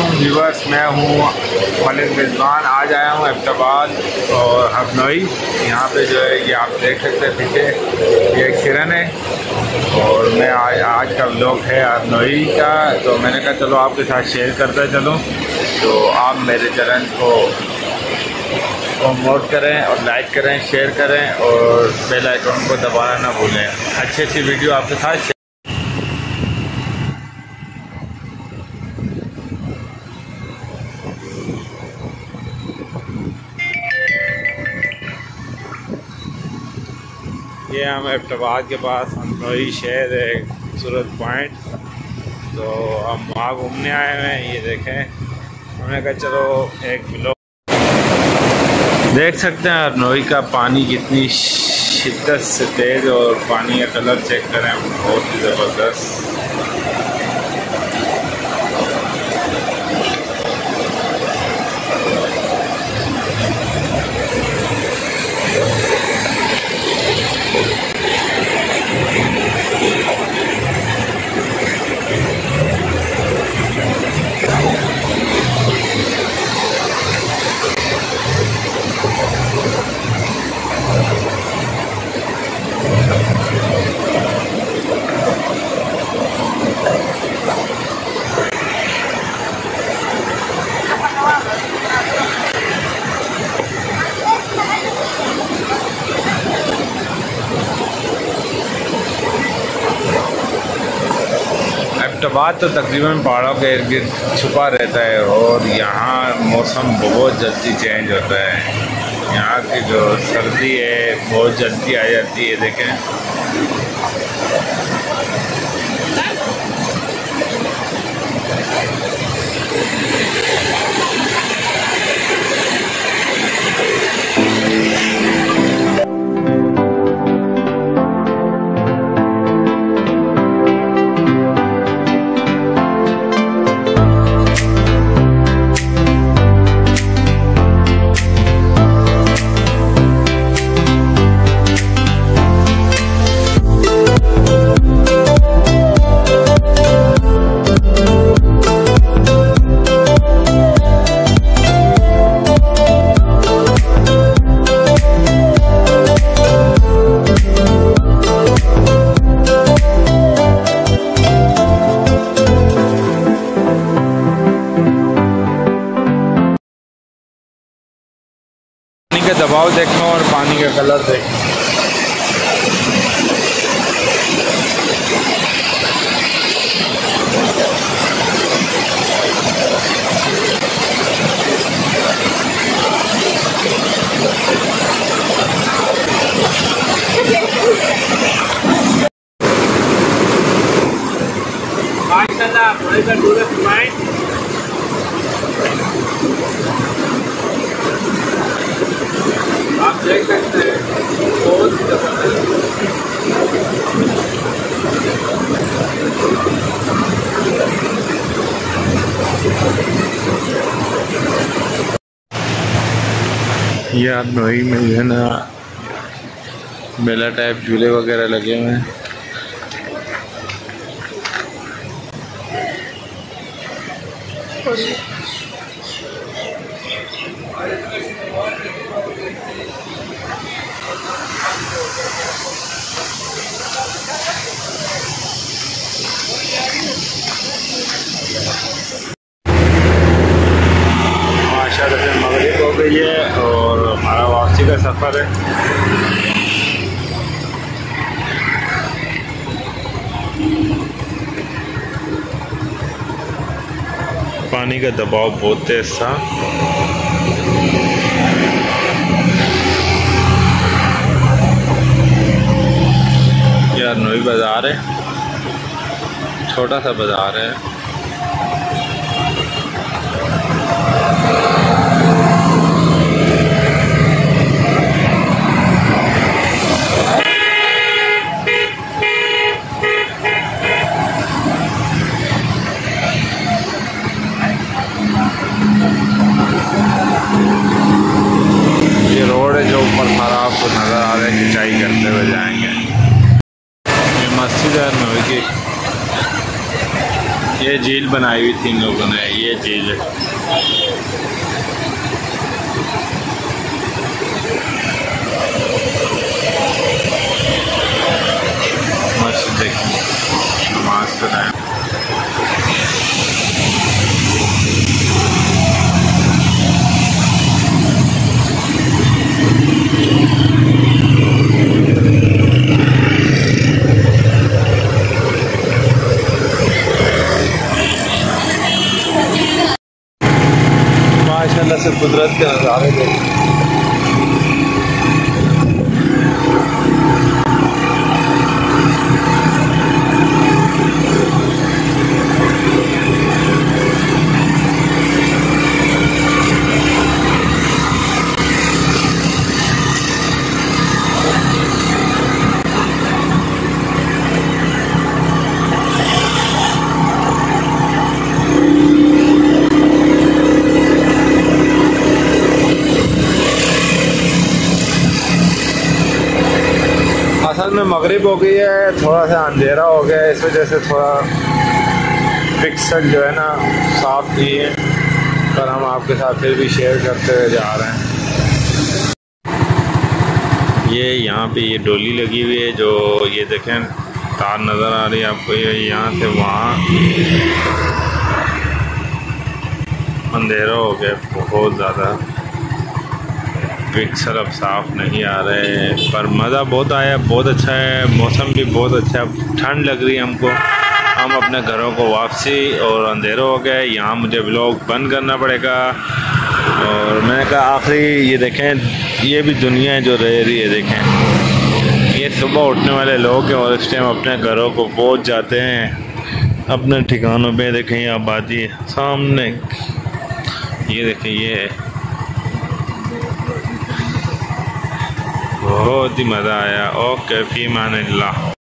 वालेकुम व्यूवर्स मैं हूँ मलिक रिजवान आज आया हूँ अहमदाबाद और हरनोई यहाँ पे जो है ये आप देख सकते हैं पीछे, ये एक किरण है। और मैं आज आज का ब्लॉग है हरनोई का। तो मैंने कहा, चलो आपके साथ शेयर करता चलो। तो आप मेरे चैनल को प्रमोट करें और लाइक करें शेयर करें और बेल आइकन को दबाना ना भूलें। अच्छी अच्छी वीडियो आपके साथ ये हम अहमदाबाद के पास हनोई शहर है, सूरत पॉइंट। तो हम वहाँ घूमने आए हुए हैं, ये देखें। हमने कहा, चलो, एक ब्लॉग देख सकते हैं हरनोई का पानी कितनी शिद्दत से तेज़ और पानी का कलर चेक करें, बहुत ही ज़बरदस्त। अहमदाबाद तो तकरीबन पहाड़ों के इर्द गिर्द छुपा रहता है और यहाँ मौसम बहुत जल्दी चेंज होता है। यहाँ की जो सर्दी है, बहुत जल्दी आ जाती है, देखें। का कलर देखना माशाल्लाह बड़े का टूरिस्ट पॉइंट आप देख सकते ये नोई में जो है ना मेला टाइप झूले वगैरह लगे हुए हैं से मगरिब गई है और हमारा वापसी का सफ़र है। पानी का दबाव बहुत तेज़ था। यार, नोई बाज़ार है। छोटा सा बाज़ार है। मस्जिद है नोई की ये झील बनाई हुई थी इन लोगों ने, ये झील है। कुदरत के नज़ारे देखिए असल में मगरिब हो गई है, थोड़ा सा अंधेरा हो गया है, इस वजह से थोड़ा पिक्सल जो है ना साफ़ नहीं है, पर हम आपके साथ फिर भी शेयर करते हुए जा रहे हैं। ये यहाँ पे ये डोली लगी हुई है जो ये देखें, तार नज़र आ रही है आपको, ये यहाँ से वहाँ अंधेरा हो गया, बहुत ज़्यादा। पिक्सल अब साफ़ नहीं आ रहे हैं, पर मज़ा बहुत आया, बहुत अच्छा है, मौसम भी बहुत अच्छा है। ठंड लग रही है हमको। हम अपने घरों को वापसी और अंधेरा हो गए यहाँ मुझे ब्लॉग बंद करना पड़ेगा। और मैंने कहा, आखिरी ये देखें, ये भी दुनिया है जो रह रही है, देखें। ये सुबह उठने वाले लोग हैं और इस टाइम अपने घरों को पहुँच जाते हैं। अपने ठिकानों पे देखें आबादी सामने। ये देखें, ये है। hodimadaaya oo kay fii maana illah